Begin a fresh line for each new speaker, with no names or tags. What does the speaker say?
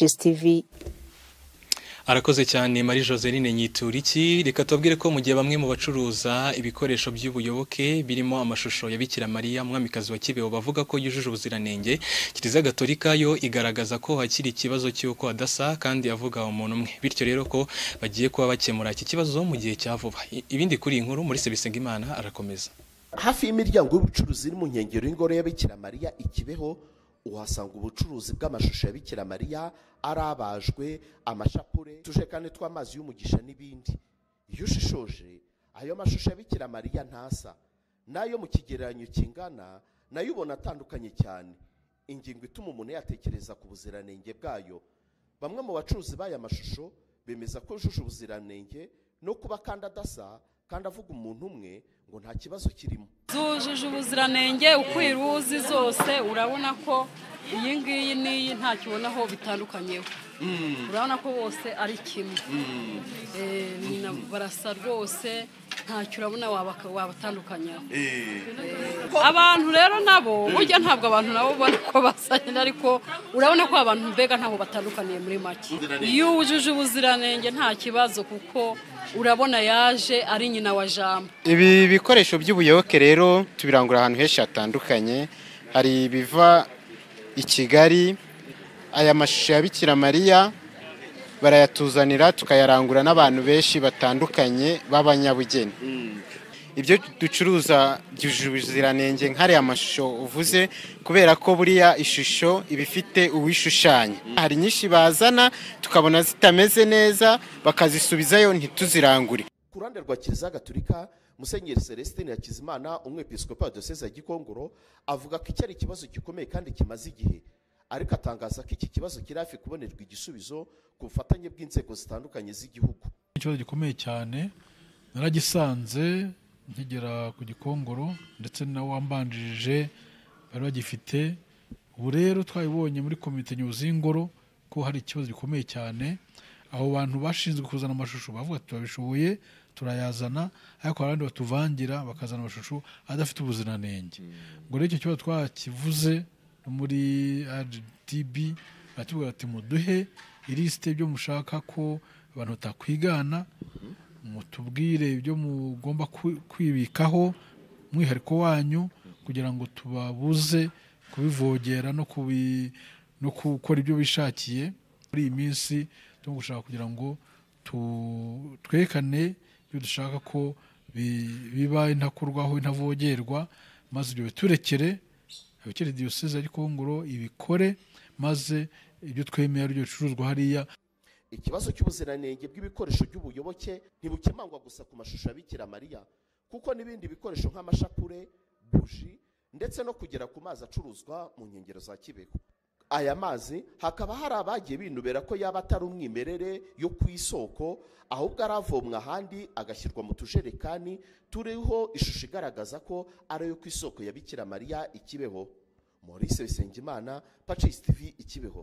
TV
arakoze cyane Marie Joseline Nyituriki. Reka tubabwire ko mu gihe bamwe mu bacuruza ibikoresho by'ubuyoboke birimo amashusho ya Bikira Mariya mwamikazi wa Kibeho bavuga ko yujuje ubuziranenge. Kiliziya Gatolika yo igaragaza ko hakiri ikibazo cy'uko adasa kandi avuga umuntu umwe. Bityo rero ko bagiye kuba bakemura iki kibazo mu gihe cya vuba. Ibindi kuri iyi nkuru muri Sebisengimana arakomeza.
Hafi y'imiryango y'ubucuruzi iri mu nkengero y'ingoro ya Bikira Mariya ikibeho uhasanga ubucuruzi bw'amashusho ya Bikira Mariya arabajwe amashapure utujerekani tw'amazi y'umugisha n'ibindi. Iyo ushishoje ayo mashusho ya Bikira Mariya ntasa. N'ayo mu kigereranyo kingana na yo ubona atandukanye cyane. Ingingo ituma umuntu yatekereza ku buziranenge bwayo. Bamwe mu bacuruzi b'aya mashusho bemeza ko yujuje ubuziranenge no kuba kandi adasa kandi avuga umuntu umwe ngo nta kibazo kirimo.
Zujuje ubuziranenge uko uyiruzi zose urabona ko iyi ngiyi n'iyi ntacyo ubonaho bitandukanyeho. Urabona ko bose ari kimwe. Barasa rwose. Ntacyo urabona wabatandukanyaho abantu rero nabo burya ntabwo abantu nabo ubona ko basa ariko urabona ko abantu mbega ntabwo batandukaniye muri make. Iyo wujuje ubuziranenge nta kibazo kuko urabona yaje ari nyina wa jambo.
Ibi bikoresho by'ubuyoboke rero tubirangura ahantu henshi hatandukanye. Hari ibiva i kigali aya mashusho ya bikira mariya barayatuzanira tukayarangura n'abantu benshi batandukanye b'abanyabugeni. Ibyo ducuruza byujuje ubuziranenge nk'ariya mashusho uvuze kubera ko buriya ishusho iba ifite uwishushanya. Hari nyinshi bazana tukabona zitameze neza bakazisubizayo ntituzirangure.
Ku ruhande rwa kiliziya gatolika musenyeri celestin hakizimana umwepisikopi wa diyoseze ya gikongoro avuga ko iki ari ikibazo gikomeye kandi kimaze igihe. Ariko atangaza ko iki kibazo kiri hafi kubonerwa igisubizo ku bufatanye bw'inzego zitandukanye z'igihugu.
Ikibazo gikomeye cyane naragisanze nkigera ku gikongoro ndetse n'uwambanjirije bari bagifite. Ubu rero twabibonye muri komite nyobozi y'ingoro ko hari ikibazo gikomeye cyane. Abo bantu bashinzwe kuzana amashusho bavuga turabishoboye turayazana. Ariko abandi batuvangira bakazana amashusho adafite ubuziranenge. Ngo rero icyo kibazo twakivuze muri RDB baratubwira ati muduhe ilisite ibyo mushaka ko abantu batakwigana mutubwire ibyo mugomba kwibikaho umwihariko wanyu kugira ngo tubabuze kubivogera no gukora ibyo bishakiye muri iyi minsi turimo gushaka kugira ngo twerekane ibyo dushaka ko biba intakurwaho intavogerwa maze ibyo biturekere abikere diyoseze ariko ngoro ibikore maze ibyo twemeye ari byo bicuruzwa hariya.
Ikibazo cy'ubuziranenge bw'ibikoresho by'ubuyoboke ntibukemangwa gusa ku mashusho ya Bikira Mariya kuko n'ibindi bikoresho nk'amashapure buji ndetse no kugera ku mazi acuruzwa mu nkengero za kibeho aya mazi hakaba hari abagiye binubera ko yaba atari umwimerere yo ku isoko ahubwo aravomwa ahandi agashyirwa mu tujerekani turiho ishusho igaragaza ko ari ayo ku isoko ya Bikira Mariya ikibeho Maurice Bisengimana Pacis TV ikibeho